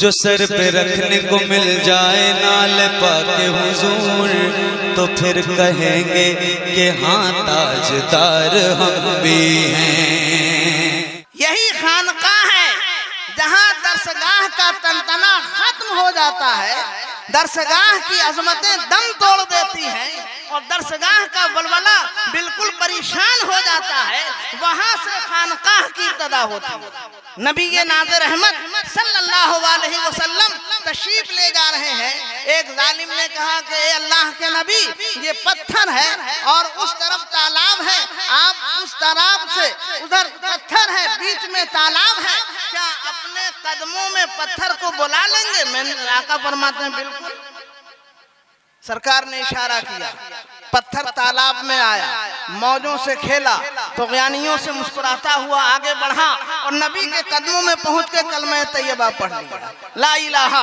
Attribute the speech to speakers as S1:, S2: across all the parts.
S1: जो सर पे रखने को मिल जाए नाल पाके हुजूर तो फिर कहेंगे कि हाँ ताजदार हम भी हैं।
S2: यही खानका है जहाँ दरसगाह का तनतना खत्म हो जाता है, दरसगाह की अजमतें दम तोड़ देती हैं और दरसगाह का बलबला बिल्कुल परेशान हो जाता है, वहाँ से खानकाह की तदा होती है। नबी ये नाजर अहमद सल्लल्लाहु अलैहि वसल्लम तशरीफ़ ले जा रहे हैं। एक जालिम ने कहा कि, ए अल्लाह के नबी, ये पत्थर है और उस तरफ़ तालाब है। आप उस तालाब से बीच में तालाब है, क्या अपने कदमों में पत्थर को बुला लेंगे? मैंने आका परमात्मा बिल्कुल। सरकार ने इशारा किया। पत्थर तालाब में आया, मौजों से खेला तो ज्ञानियों से मुस्कुराता हुआ आगे बढ़ा और नबी के कदमों में पहुँच के कलमा तैयबा पढ़ ला इलाहा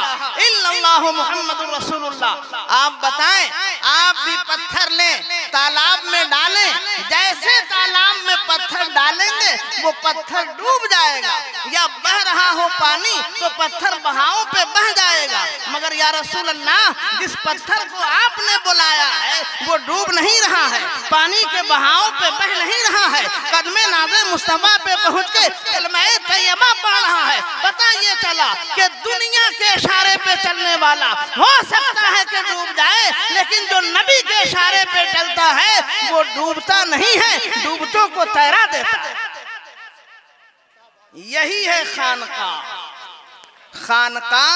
S2: रसूलुल्लाह। आप बताएँ, आप भी पत्थर लें, तालाब में डालें, जैसे तालाब में पत्थर डालेंगे, वो पत्थर डूब जाएगा। या बह रहा हो पानी तो पत्थर बहाव पे बह जाएगा। मगर या रसूल अल्लाह जिस पत्थर को आपने बुलाया है, वो डूब नहीं रहा है। पानी के बहाव पे बह नहीं रहा है। कदमे नाजे मुस्तफ़ा पे पहुँच के तैयबा पढ़ रहा है। पता ये चला कि दुनिया के इशारे पे चलने वाला हो सकता है कि डूब जाए, लेकिन जो नबी के इशारे पे चलता है, वो डूबता नहीं है। डूबतों को तैरा देता है। यही है खानका। खानका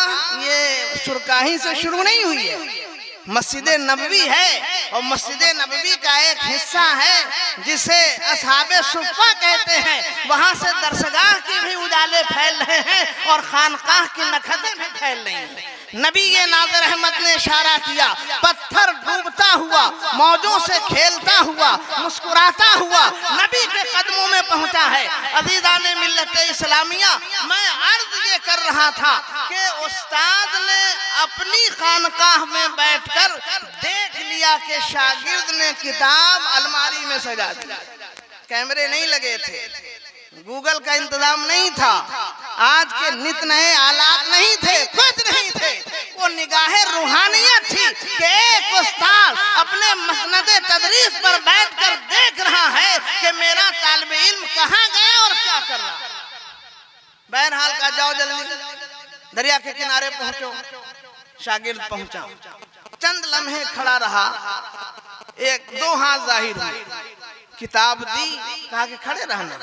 S2: ये सुरकाही से शुरू नहीं हुई है। मस्जिद नबी है और मस्जिद नबी का एक हिस्सा है, जिसे असहाब सुफा कहते हैं। वहाँ से दरसगाह की भी उजाले फैल रहे हैं और खानकाह की नखतें भी फैल रही हैं। नबी ये नाजर अहमद ने इशारा किया, पत्थर डूबता हुआ, मौजों से खेलता हुआ, मुस्कुराता हुआ, नबी के कदमों में पहुँचा है। अजीजा ने मिलत इस्लामिया, मैं अर्ज़ ये कर रहा था कि उस्ताद ने अपनी खानकाह में बैठकर देख लिया कि शागिर्द ने किताब अलमारी में सजा दी। कैमरे नहीं लगे थे। गूगल का इंतज़ाम नहीं था। आज के नित नए आलात नहीं थे, कुछ नहीं थे। वो निगाहें रूहानियत थी कि एक उस्ताद अपने मसनद तदरीस पर बैठकर देख रहा है कि मेरा तालब इल्म कहाँ गया और क्या कर रहा। बहरहाल का जाओ जल्दी, दरिया के किनारे पहुंचो, शागिर्द पहुँचा चंद लम्हे खड़ा रहा, एक दो हाथ ज़ाहिर किताब दी, कहा कि खड़े रहना।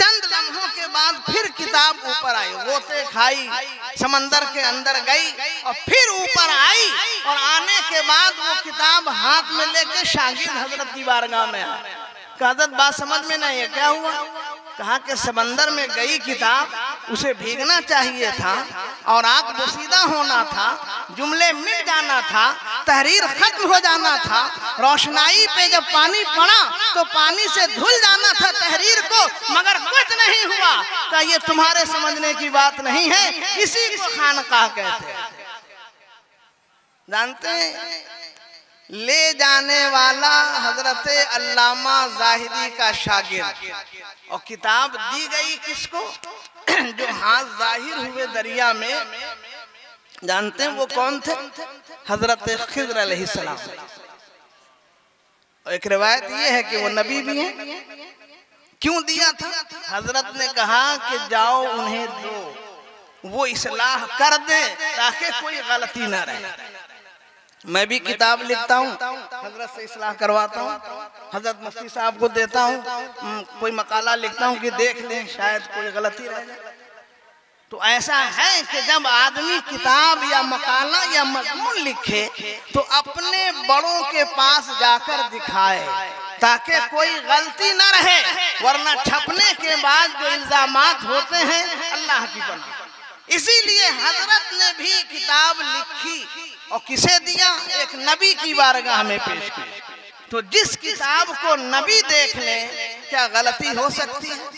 S2: चंद लम्हों के बाद फिर किताब ऊपर आई। गोते खाई, समंदर के अंदर गई और फिर ऊपर आई और आने के बाद वो किताब हाथ में लेके शागिर हज़रत की बारगाह में आ हज़रत, बात समझ में नहीं है, क्या हुआ? कहा के समंदर में गई किताब उसे भीगना चाहिए था और आग बसीदा होना था, जुमले मिट जाना था, तहरीर खत्म हो जाना था, रोशनाई पे जब पानी पड़ा तो पानी से धुल जाना था तहरीर को, मगर कुछ नहीं हुआ। का ये तुम्हारे समझने की बात नहीं है? इसी को खानका कहते जानते हैं? ले जाने वाला हज़रत अल्लामा जाहिदी का शागिर्द। और किताब दी गई किसको? जो हाथ ज़ाहिर हुए दरिया में, जानते हैं वो कौन थे? हज़रत खिजर और एक रिवायत ये है कि वो नबी भी हैं। क्यों दिया था? हज़रत ने कहा कि जाओ उन्हें दो। वो इसलाह कर दे ताकि कोई गलती ना रहे। मैं भी किताब लिखता हूँ। हज़रत से इसलाह करवाता हूँ। हज़रत मुफ्ती साहब को देता हूँ। कोई मकाला लिखता हूँ कि देख लें शायद कोई गलती रह जाए। तो ऐसा है कि जब आदमी किताब या मकाला या मजमून लिखे तो अपने बड़ों के पास जाकर दिखाए ताकि कोई गलती न रहे वरना छपने के बाद जो इल्ज़ाम होते हैं अल्लाह की बना। इसीलिए हज़रत ने भी किताब लिखी। और किसे दिया? एक नबी की बारगाह में पेश की। तो जिस किताब को नबी देख ले क्या गलती हो सकती है?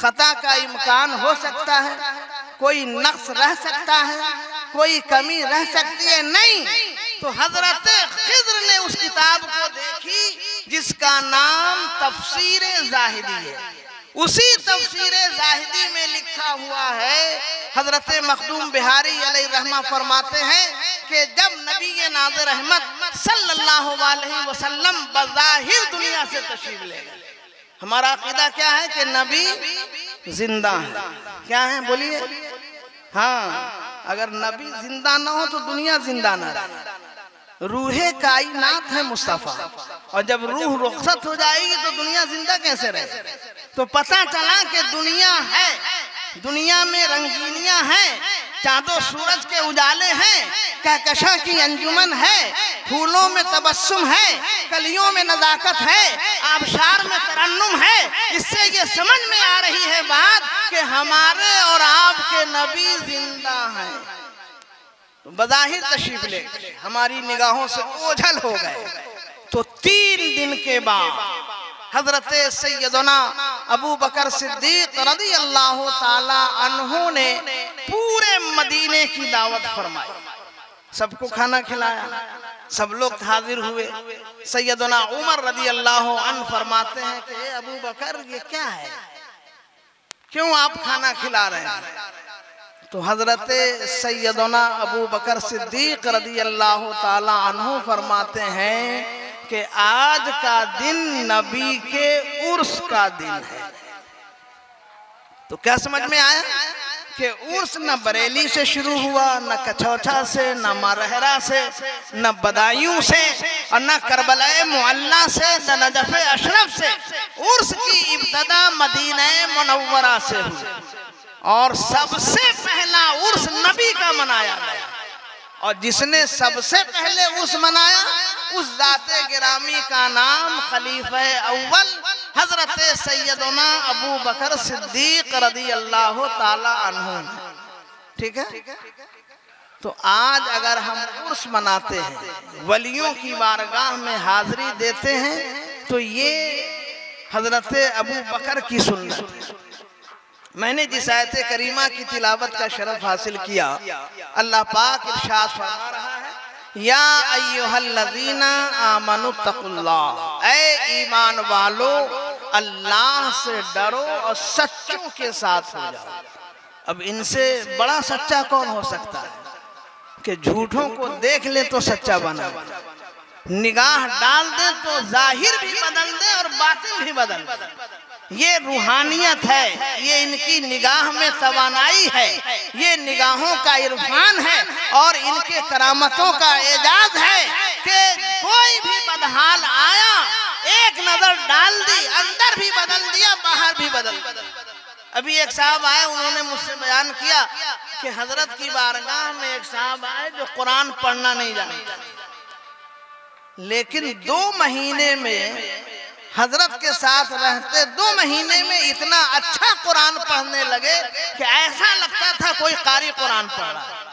S2: खता का इम्कान हो सकता है? कोई नक्स रह सकता है? कोई कमी रह सकती है? नहीं। तो हज़रत खिद्र ने उस किताब को देखी, जिसका नाम तफसीर जाहिदी है। उसी तफसीर जाहिदी में लिखा हुआ है, हज़रत मखदूम बिहारी रहमा फरमाते हैं कि जब नबी नाज रहमत सल्लल्लाहु अलैहि वसल्लम बज़ाहिर दुनिया से तशरीफ़ ले गए। हमारा अकीदा क्या है कि नबी ज़िंदा है। क्या है? बोलिए। हाँ अगर नबी ज़िंदा ना हो तो दुनिया ज़िंदा ना रहे। रूहे कायनात है मुस्तफ़ा। और जब रूह रुखसत हो जाएगी तो दुनिया ज़िंदा कैसे रहे? तो पता चला कि दुनिया है। दुनिया में रंगीनियाँ हैं। चांदो सूरज के उजाले हैं, कहकशा की अंजुमन है, फूलों में तबस्सुम है, कलियों में नजाकत है, आबशार में तरन्नुम है। इससे ये समझ में आ रही है बात कि हमारे और आपके नबी ज़िंदा हैं। तो बज़ाहिर तशरीफ़ ले, हमारी निगाहों से ओझल हो गए। तो तीन दिन के बाद हज़रत सैयदना अबू बकर सिद्दीक रदी अल्लाह अन्हु ने पूरे मदीने की दावत फरमाई। सबको खाना खिलाया, सब लोग हाजिर हुए। सैयदना उमर रदी अल्लाह अन फरमाते हैं कि अबू बकर, ये क्या है? क्यों आप खाना खिला रहे हैं? तो हज़रत सैयदना अबू बकर सिद्दीक रदी अल्लाह अन्हु फरमाते हैं कि आज का दिन नबी के उर्स का दिन है। तो क्या समझ में आया? कि उर्स न बरेली से शुरू हुआ, न कछौछा से, न मरहरा से, न बदायूं से, और न करबला मुअल्ला से, न नजफ अशरफ से, उर्स की इब्तदा मदीना मुनव्वरा से हुई। और सबसे पहला उर्स नबी का मनाया गया। और जिसने सबसे पहले उर्स मनाया उस जाते गिरामी का नाम खलीफा अव्वल, हज़रत सैयदना अबू बकर सिद्दीक रदी अल्लाह अन्हु ठीक है? तो आज अगर हम उर्स मनाते हैं, वलियों की बारगाह में हाजिरी देते हैं तो ये हज़रत अबू बकर की सुन्नत मैंने जिस आयत करीमा की तिलावत का शरफ हासिल किया, अल्लाह पाक इरशाद फरमा रहा है या ईमान वालो, अल्लाह से डरो और सच्चों के साथ हो जाओ। अब इनसे बड़ा सच्चा कौन हो सकता है? कि झूठों को देख ले तो सच्चा बना। निगाह डाल दे तो ज़ाहिर भी बदल दे और बातिन भी बदल दे। ये रूहानियत है, ये इनकी निगाह में तवानाई है, ये निगाहों का इरफान है और इनके करामतों का एजाज है कि कोई भी बदहाल आया, एक नज़र डाल दी, अंदर भी बदल दिया, बाहर भी बदल अभी एक साहब आए, उन्होंने मुझसे बयान किया कि हज़रत की बारगाह में एक साहब आए जो कुरान पढ़ना नहीं जानते। लेकिन दो महीने में हज़रत के साथ रहते दो महीने में इतना अच्छा कुरान पढ़ने लगे कि ऐसा लगता था कोई कारी कुरान पढ़ रहा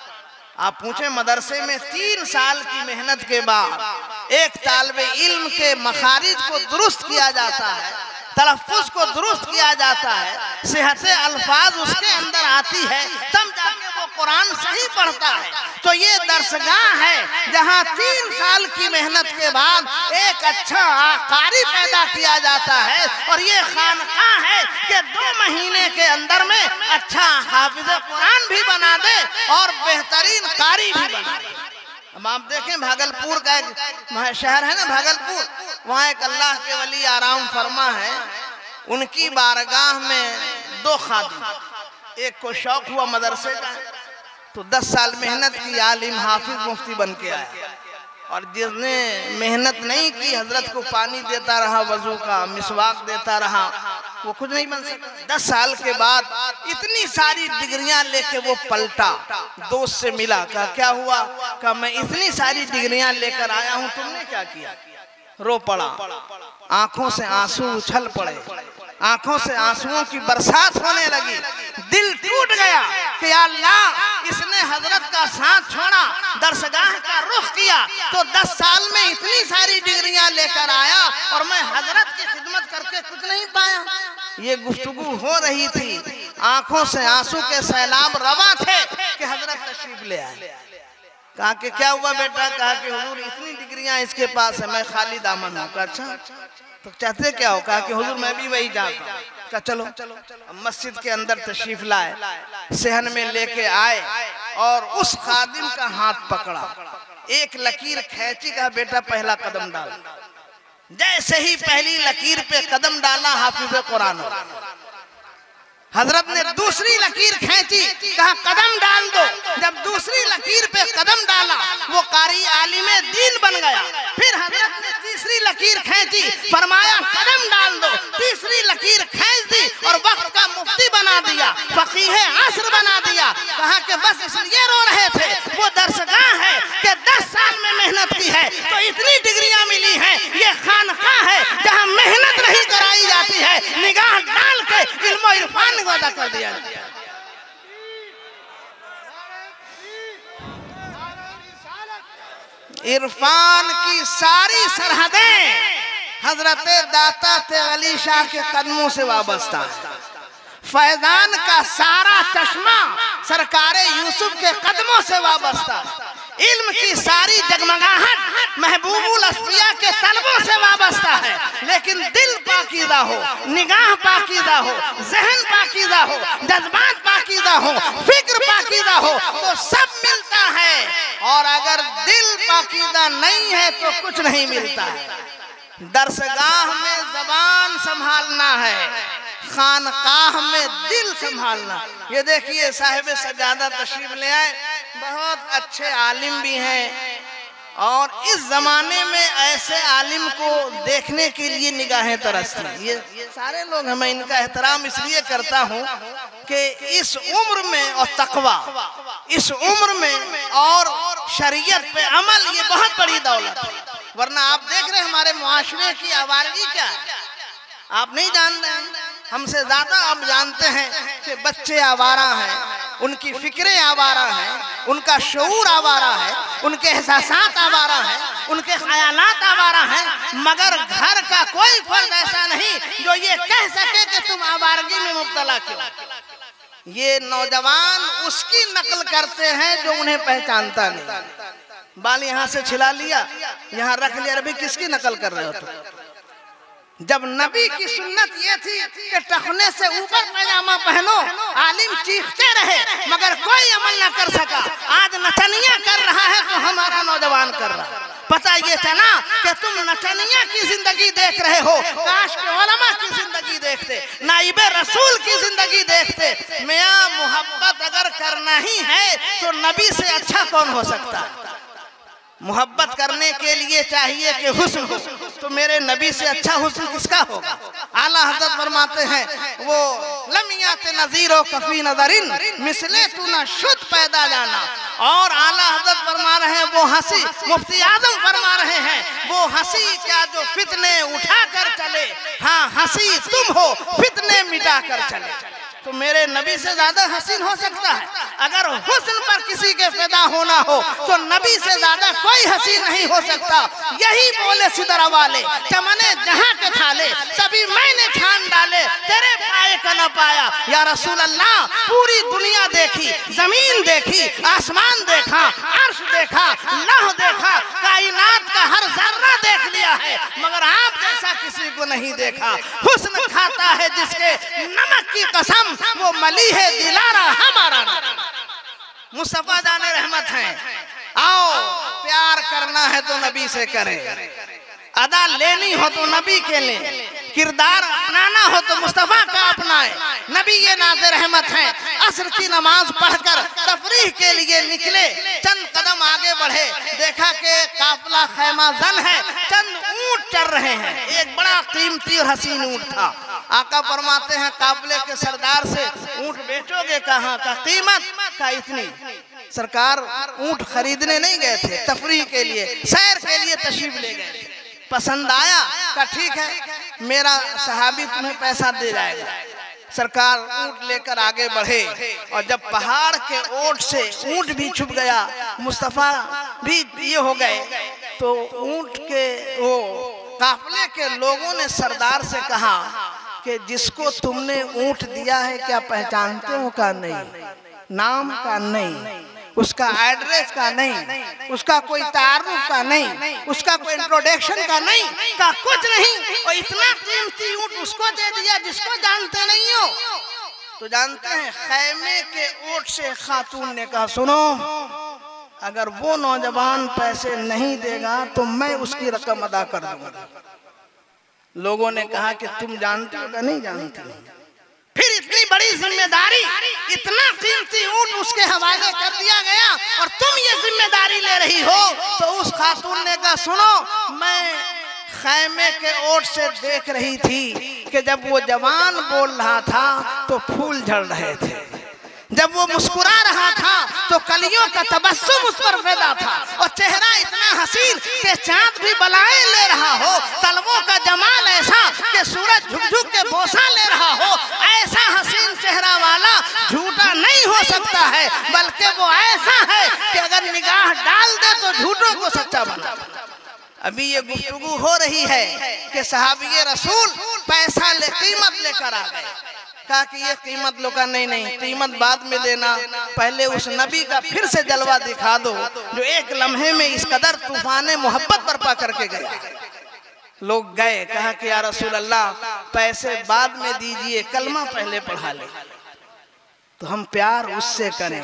S2: आप पूछे, मदरसे में तीन साल की मेहनत के बाद एक तालब इल्म के मखारिज को दुरुस्त किया जाता है तलफ़ुज को दुरुस्त किया जाता है, सेहत अल्फाज उसके अंदर आती है तब जाके वो कुरान सही पढ़ता है। तो ये दरसगाह है जहाँ तीन साल की मेहनत के बाद एक अच्छा कारी पैदा किया जाता है। और ये खानका है कि दो महीने के अंदर में अच्छा हाफिज कुरान भी बना दे और बेहतरीन कारी भी बना दे। अब आप देखें भागलपुर का एक शहर है ना भागलपुर? वहाँ एक अल्लाह के वली आराम फरमा है। उनकी बारगाह में दो खादी एक को शौक हुआ मदरसे का तो दस साल मेहनत की आलिम हाफिज मुफ्ती बन के आया और जिसने मेहनत नहीं की, हज़रत को पानी देता रहा, वज़ू का मिसवाक देता रहा, वो कुछ नहीं बन सकता दस साल के बाद इतनी सारी डिग्रियाँ लेके वो पलटा, दोस्त से मिला, कहा, क्या हुआ? कहा, मैं इतनी सारी डिग्रियाँ लेकर आया हूँ, तुमने क्या किया? रो पड़ा। आँखों से आँसू उछल पड़े। आँखों से आंसुओं की बरसात होने लगी। दिल टूट गया कि अल्लाह, इसने हज़रत का साथ छोड़ा, दरसगाह का रुख किया। तो दस साल में इतनी सारी डिग्रियाँ लेकर आया और मैं हज़रत की खिदमत करके कुछ नहीं पाया। ये गुफ्तगु हो रही थी। आँखों से आँसू के सैलाब रवा थे कि हज़रत तशरीफ़ ले आए। कहा कि क्या हुआ बेटा? कहा कि हुजूर, इतनी डिग्रियाँ इसके पास है, मैं खाली दामन हूँ। अच्छा तो चाहते क्या हो? कहा कि, हुजूर, मैं भी वही हूँ। का चलो। मस्जिद के अंदर तशरीफ़ लाए, सहन में लेके आए और उस खादिम का हाथ पकड़ा। एक लकीर खैची का बेटा, पहला कदम डाला। जैसे ही पहली लकीर पे कदम डाला, हाफिज कुरान हज़रत ने दूसरी लकीर खींची, कहा, कदम डाल दो। जब दूसरी लकीर पे कदम डाला, वो कारी आलिम दीन बन गया। फिर हज़रत ने तीसरी लकीर खींची, फरमाया, कदम डाल दो। तीसरी लकीर खींच दी और वक्त का मुफ्ती बना दिया, फकीह असर बना दिया। कहा कि बस इसलिए रो रहे थे, वो दर्शगाह है कि दस साल में मेहनत की है तो इतनी डिग्रियाँ मिली हैं, ये खानका है, जहाँ मेहनत नहीं कराई जाती है, निगाह डाल के इरफान को अदा कर दिया। इरफान की सारी सरहदें हज़रत दाता अली शाह के कदमों से वाबस्ता फैजान का सारा चश्मा सरकार यूसुफ के कदमों से वाबस्ता इल्म की सारी जगमगाहट महबूबुल असफिया के तलबों से वाबस्ता है। लेकिन दिल पाकीदा हो, निगाह पाकीदा हो, जहन पाकीदा हो, जज्बात पाकीदा हो, फ़िक्र पाकीदा हो तो सब मिलता है। और अगर दिल पाकीदा नहीं है तो कुछ नहीं मिलता। है दरसगाह में जबान संभालना है, खानकाह में दिल संभालना। ये देखिए साहिब सजादा तशरीफ़ ले आए। बहुत अच्छे आलिम भी हैं। और इस जमाने में ऐसे आलिम को देखने के लिए निगाहें तरसती ये ये सारे लोग हैं, मैं इनका एहतराम इसलिए करता हूँ कि इस उम्र में और तकवा, इस उम्र में और शरीयत पे अमल, ये बहुत बड़ी दौलत है। वरना आप देख रहे हैं हमारे मुआशरे की आवारगी क्या है। आप नहीं जान रहे हमसे ज़्यादा आप जानते हैं कि बच्चे आवारा हैं, उनकी फिक्रें आवारा हैं। उनका शूर आवारा है, उनके एहसास आवारा है, उनके ख्याल आवारा है, मगर घर का कोई फर्द ऐसा नहीं जो ये कह सके कि तुम आवारगी में मुबतला क्यों? ये नौजवान उसकी नकल करते हैं जो उन्हें पहचानता नहीं। बाल यहाँ से छिला लिया, यहाँ रख लिया अभी किसकी नकल कर रहे हो तुम? जब नबी की सुन्नत ये थी कि टखने से ऊपर पैजामा पहनो, आलिम चीखते रहे, मगर कोई अमल न कर सका। आज नचनिया कर रहा है तो हमारा नौजवान कर रहा। पता ये चला कि तुम नचनिया की ज़िंदगी देख रहे हो, काश के ओलमा की ज़िंदगी देखते नाइब रसूल की ज़िंदगी देखते। मियाँ मोहब्बत अगर करना ही है तो नबी से अच्छा कौन हो सकता? मोहब्बत करने के लिए चाहिए कि हुस्न हो। तो मेरे नबी से अच्छा हुस्न किसका होगा? आला हज़रत फरमाते हैं, वो लमियात नजीर कफी नजरिन, मिसले तू ना शुद्ध पैदा जाना। और आला हज़रत फरमा रहे हैं, वो हँसी, मुफ्ती आज़म फरमा रहे हैं, वो हँसी क्या जो फितने उठा कर चले? हाँ हँसी तुम हो, फितने मिटा कर चले। तो मेरे नबी से ज़्यादा हसीन हो सकता है। अगर हुस्न पर किसी के पैदा होना हो तो नबी से ज़्यादा कोई हसीन नहीं हो सकता। यही बोले सिदरा वाले चमने जहाँ के थाले सभी मैंने छान डाले, तेरे पाए का न पाया। या रसूल अल्लाह पूरी दुनिया देखी, ज़मीन देखी, आसमान देखा, अर्श देखा, लह देखा, कायनात का हर लिया है, मगर आप जैसा किसी को नहीं देखा। हुस्न खाता है जिसके नमक की कसम, वो मली है, दिलारा हमारा। मुस्तफ़ा जाने रहमत है। आओ, प्यार करना है तो नबी से करें। अदा लेनी हो तो नबी के ले किरदार अपनाना हो तो मुस्तफ़ा का अपनाए। नबी ये नाजिर रहमत हैं। असर की नमाज़ पढ़कर तफरीह के लिए निकले। चंद कदम आगे बढ़े। देखा कि काफला खैमा जन है। चंद ऊँट चल रहे हैं। एक बड़ा कीमती और हसीन ऊँट था। आका फरमाते हैं काफले के सरदार से, ऊँट बेचोगे कहाँ? का कीमत? का इतनी? सरकार ऊँट खरीदने नहीं गए थे, तफरीह के लिए, सैर के लिए तशरीफ़ ले गए पसंद आया का ठीक है? मेरा सहाबी तुम्हें पैसा दे जाएगा। सरकार ऊँट लेकर आगे बढ़े और जब पहाड़ के ओट से ऊँट भी छुप गया, मुस्तफ़ा भी ये हो गए। तो ऊँट के वो काफले के लोगों ने सरदार से कहा कि जिसको तुमने ऊँट दिया है, क्या पहचानते हो का नहीं? नाम का नहीं। उसका एड्रेस का नहीं। उसका कोई तारुफ का नहीं। उसका कोई इंट्रोडक्शन का नहीं। का कुछ नहीं। और इतना कीमती ऊँट उसको दे दिया जिसको जानते नहीं हो। तो जानते हैं, खैमे के ऊँट से खातून ने कहा, सुनो अगर वो नौजवान पैसे नहीं देगा तो मैं उसकी रकम अदा कर दूँगा। लोगों ने कहा कि तुम जानते हो नहीं जानते? फिर इतनी बड़ी ज़िम्मेदारी, इतना कीमती ऊँट उसके हवाले कर दिया गया, और तुम ये ज़िम्मेदारी ले रही हो तो उस खातून ने कहा, सुनो, मैं खैमे के ओट से देख रही थी कि जब वो जवान बोल रहा था तो फूल झड़ रहे थे। जब वो मुस्कुरा रहा था तो कलियों का तबस्सुम उस पर पैदा था और चेहरा इतना हसीन कि चाँद भी बलाएँ ले रहा हो तलवों का जमाल ऐसा कि सूरज झुक झुक के बोसा ले रहा हो ऐसा हसीन चेहरा वाला झूठा नहीं हो सकता है बल्कि वो ऐसा है कि अगर निगाह डाल दे तो झूठों को सच्चा बना। अभी ये गुफ्तगु हो रही है कि सहाबी रसूल पैसा ले कीमत लेकर आ गए। कहा कि ये कीमत लोका नहीं नहीं, कीमत बाद में देना। पहले उस नबी का फिर से जलवा दिखा दो, जो एक लम्हे में इस कदर तूफ़ान मोहब्बत बर्पा करके गए लोग गए, कहा कि यार रसूल अल्लाह पैसे बाद में दीजिए, कलमा पहले पढ़ा ले। तो हम प्यार उससे करें।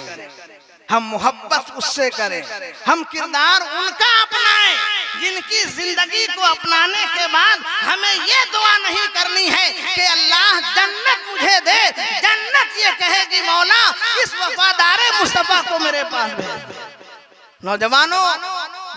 S2: हम मोहब्बत उससे करें। हम किरदार उनका अपनाएँ, जिनकी ज़िंदगी को अपनाने के बाद हमें ये दुआ नहीं करनी है कि अल्लाह जन्नत मुझे दे। जन्नत ये कहेगी, मौला, इस वफादार मुस्तफ़ा को मेरे पास भेज नौजवानों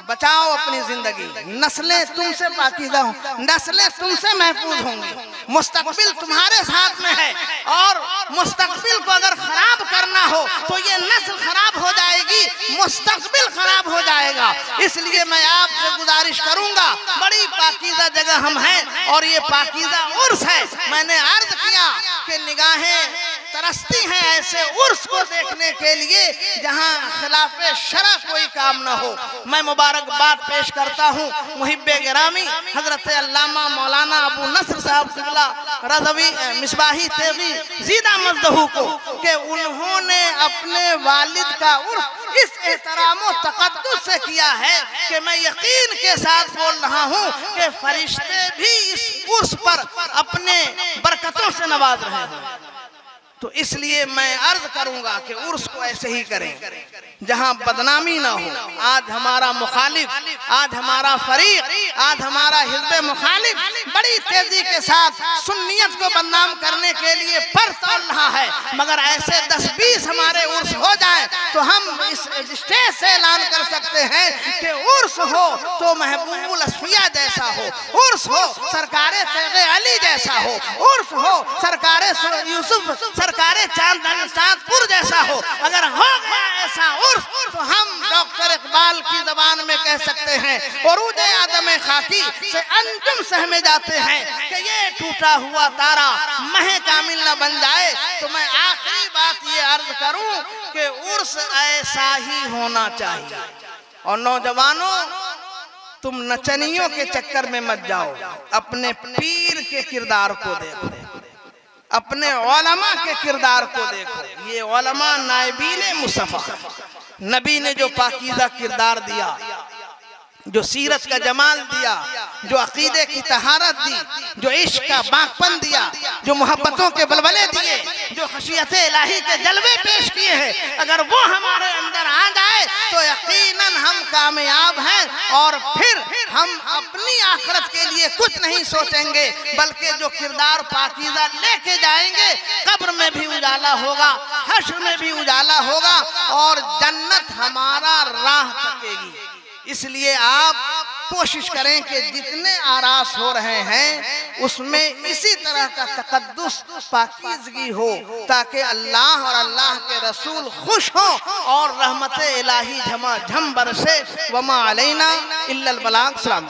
S2: बचाओ अपनी ज़िंदगी। नस्लें तुमसे पाकिजा हों नस्लें तुमसे महफूज होंगी। मुस्तकबिल तुम्हारे साथ में है और मुस्तकबिल को अगर खराब करना हो तो ये नस्ल खराब हो जाएगी, मुस्तकबिल खराब हो जाएगा। इसलिए मैं आपसे गुजारिश करूँगा, बड़ी पाकिजा जगह हम हैं और ये पाकिजा उर्स है। मैंने अर्ज़ किया कि निगाहें तरसती हैं ऐसे उर्स को देखने के लिए, जहाँ खिलाफ शरा कोई काम ना हो। मैं मुबारकबाद पेश करता हूँ मुहिब गिरामी, हज़रत अल्लामा मौलाना अबू नसर साहब किबला, रजवी मिसबाही तेगी जीदा मजदहू को, कि उन्होंने अपने वालिद का उर्फ़ इस एहतराम तकद्दुस से किया है, कि मैं यकीन के साथ बोल रहा हूँ कि फरिश्ते भी इस उर्स पर अपने बरकतों से नवाज़ रहे हैं। तो इसलिए मैं अर्ज़ करूँगा कि उर्स को ऐसे ही करें। जहाँ बदनामी ना हो। आज हमारा मुखालिफ, आज हमारा फरीक, आज हमारा हिजब मुखालिफ बड़ी तेज़ी के साथ सुन्नियत को बदनाम करने के लिए पर तोल रहा है। मगर ऐसे दस बीस हमारे उर्स हो जाए तो हम इस स्टेज से ऐलान कर सकते हैं कि उर्स हो तो महबूबुल असफिया जैसा हो। उर्स हो, सरकार अली जैसा हो। उर्स हो, सरकार यूसुफ, सरकार चाँद चांदपुर जैसा हो। अगर हो ऐसा उर्फ़ तो हम डॉक्टर इकबाल की जबान में कह सकते हैं उदय आदम खाकी से अंजुम सहमे जाते हैं कि ये टूटा हुआ तारा मह कामिल न बन जाए तो मैं आखिरी बात ये अर्ज़ करूँ कि उर्स ऐसा ही होना चाहिए। और नौजवानों, तुम नचनियों के चक्कर में मत जाओ, अपने पीर के किरदार को देखो, अपने ओलमा के किरदार को देखो। ये ओलमा नायबीन मुस्तफ़ा। नबी ने जो पाकिजा किरदार दिया, जो सीरत का जमाल दिया, जो अकीदे की तहारत दी, जो इश्क का बागपन दिया, जो मोहब्बतों के बलबले दिए, जो खशियत इलाही के जलवे पेश किए हैं, अगर वो हमारे अंदर आ जाए तो यकीनन हम कामयाब हैं और फिर हम अपनी आखरत के लिए कुछ नहीं सोचेंगे, बल्कि जो किरदार पाकिजा लेके जाएँगे, कब्र में भी उजाला होगा, हश्र में भी उजाला होगा और जन्नत हमारा राह तकेगी इसलिए आप कोशिश करें कि जितने आरास हो रहे हैं, उसमें इसी तरह का तकद्दुस, पाकिजगी हो, ताकि अल्लाह और अल्लाह के रसूल खुश हों और रहमत इलाही झमा झम बरसे। वमा अलैना इल्लल बलाग। सलाम।